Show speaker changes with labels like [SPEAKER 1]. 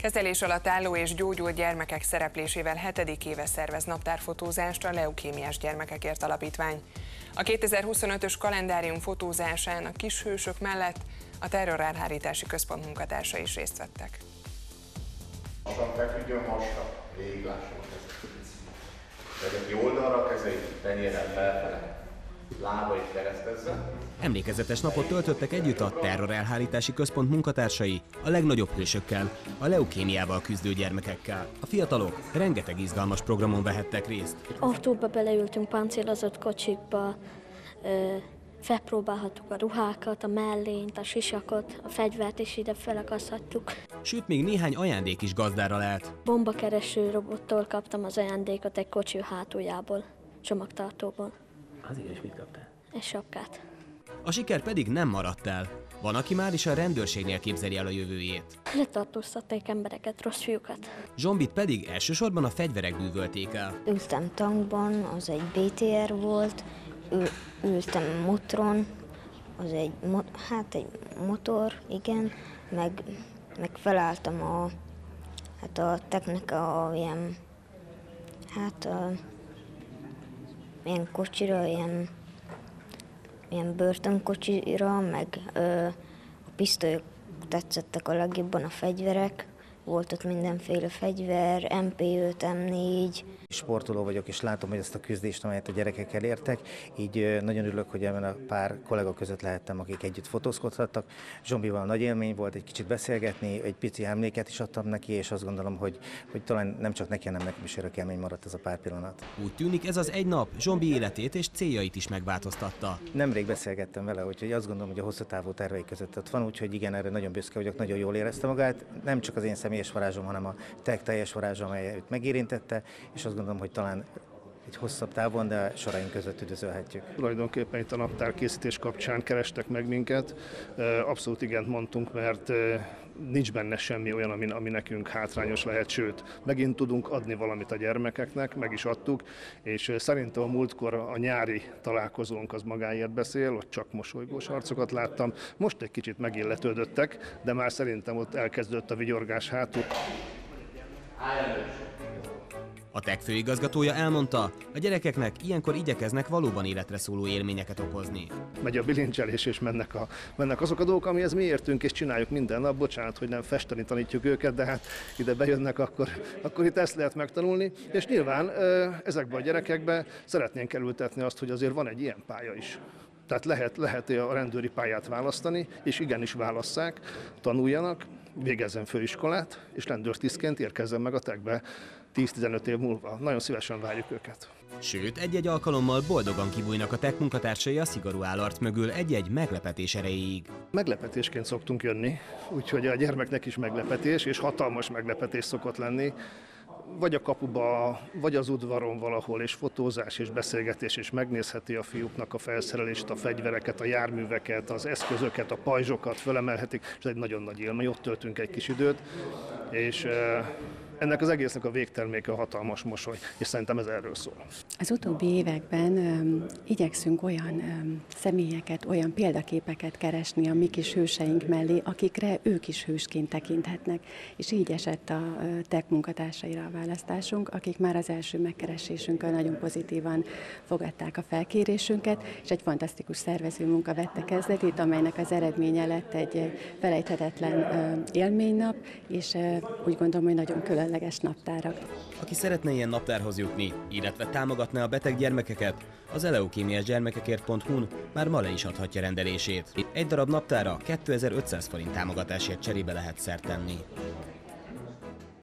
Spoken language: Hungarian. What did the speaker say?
[SPEAKER 1] Kezelés alatt álló és gyógyult gyermekek szereplésével hetedik éve szervez naptárfotózást a Leukémiás Gyermekekért Alapítvány. A 2025-ös kalendárium fotózásán a kishősök mellett a Terrorárhárítási Központ munkatársa is részt vettek.
[SPEAKER 2] Lassan feküdjön hasra, végig lássuk ezt. Ki oldalra kezeit, tenyérrel felfele, lábait keresztezze,
[SPEAKER 3] Emlékezetes napot töltöttek együtt a Terrorelhárítási Központ munkatársai a legnagyobb hősökkel, a leukémiával küzdő gyermekekkel. A fiatalok rengeteg izgalmas programon vehettek részt.
[SPEAKER 4] Autóba beleültünk páncélozott kocsikba, ö, felpróbálhattuk a ruhákat, a mellényt, a sisakot, a fegyvert is ide felakaszthattuk.
[SPEAKER 3] Sőt, még néhány ajándék is gazdára lehet.
[SPEAKER 4] Bombakereső robottól kaptam az ajándékot egy kocsi hátuljából, csomagtartóból,
[SPEAKER 5] Az és mit kaptál?
[SPEAKER 4] és sapkát.
[SPEAKER 3] A siker pedig nem maradt el. Van, aki már is a rendőrségnél képzeli el a jövőjét.
[SPEAKER 4] Letartóztatték embereket, rossz fiúkat.
[SPEAKER 3] Zsombit pedig elsősorban a fegyverek bűvölték el.
[SPEAKER 6] Ültem tankban, az egy BTR volt, ül, ültem motron, az egy, mo- hát egy motor, igen, meg, meg felálltam a, hát a technika a ilyen, hát a, ilyen kocsira, ilyen, ilyen börtönkocsira, meg ö, a pisztolyok tetszettek a legjobban, a fegyverek, volt ott mindenféle fegyver, MP5, M4,
[SPEAKER 7] Sportoló vagyok, és látom, hogy ezt a küzdést, amelyet a gyerekek elértek, így nagyon örülök, hogy ebben a pár kollega között lehettem, akik együtt fotózkodhattak. Zsombival nagy élmény volt egy kicsit beszélgetni, egy pici emléket is adtam neki, és azt gondolom, hogy, hogy talán nem csak neki, hanem nekem is örök élmény maradt ez a pár pillanat.
[SPEAKER 3] Úgy tűnik ez az egy nap Zsombi életét és céljait is megváltoztatta.
[SPEAKER 7] Nemrég beszélgettem vele, úgyhogy azt gondolom, hogy a hosszú távú tervei között ott van, úgyhogy igen, erre nagyon büszke vagyok, nagyon jól érezte magát. Nem csak az én személyes varázsom, hanem a tech teljes varázsa, amely őt megérintette, és azt gondolom, hogy talán egy hosszabb távon, de soraink között üdvözölhetjük.
[SPEAKER 8] Tulajdonképpen itt a naptár készítés kapcsán kerestek meg minket. Abszolút igent mondtunk, mert nincs benne semmi olyan, ami, ami nekünk hátrányos lehet, sőt, megint tudunk adni valamit a gyermekeknek, meg is adtuk, és szerintem a múltkor a nyári találkozónk az magáért beszél, ott csak mosolygós arcokat láttam. Most egy kicsit megilletődöttek, de már szerintem ott elkezdődött a vigyorgás hátul.
[SPEAKER 3] A tech főigazgatója elmondta, a gyerekeknek ilyenkor igyekeznek valóban életre szóló élményeket okozni.
[SPEAKER 8] megy a bilincselés, és mennek, a, mennek azok a dolgok, amihez mi értünk, és csináljuk minden nap. Bocsánat, hogy nem festeni tanítjuk őket, de hát ide bejönnek, akkor, akkor itt ezt lehet megtanulni. És nyilván ö, ezekben a gyerekekben szeretnénk elültetni azt, hogy azért van egy ilyen pálya is. Tehát lehet, lehet a rendőri pályát választani, és igenis válasszák, tanuljanak, végezzen főiskolát, és rendőrtisztként érkezzen meg a tekbe 10-15 év múlva. Nagyon szívesen várjuk őket.
[SPEAKER 3] Sőt, egy-egy alkalommal boldogan kibújnak a tech munkatársai a szigorú állart mögül egy-egy meglepetés erejéig.
[SPEAKER 8] Meglepetésként szoktunk jönni, úgyhogy a gyermeknek is meglepetés, és hatalmas meglepetés szokott lenni. Vagy a kapuba, vagy az udvaron valahol, és fotózás és beszélgetés, és megnézheti a fiúknak a felszerelést, a fegyvereket, a járműveket, az eszközöket, a pajzsokat, fölemelhetik, és ez egy nagyon nagy élmény, ott töltünk egy kis időt, és eh, ennek az egésznek a végterméke a hatalmas mosoly, és szerintem ez erről szól.
[SPEAKER 9] Az utóbbi években öm, igyekszünk olyan öm, személyeket, olyan példaképeket keresni a mi kis hőseink mellé, akikre ők is hősként tekinthetnek. És így esett a TEK munkatársaira a választásunk, akik már az első megkeresésünkön nagyon pozitívan fogadták a felkérésünket, és egy fantasztikus szervező munka vette kezdetét, amelynek az eredménye lett egy felejthetetlen élménynap, és úgy gondolom, hogy nagyon különleges naptárak.
[SPEAKER 3] Aki szeretne ilyen naptárhoz jutni, illetve támogatná a beteg gyermekeket, az eleukémiásgyermekekért.hu-n már ma le is adhatja rendelését. Egy darab naptára 2500 forint támogatásért cserébe lehet szert tenni.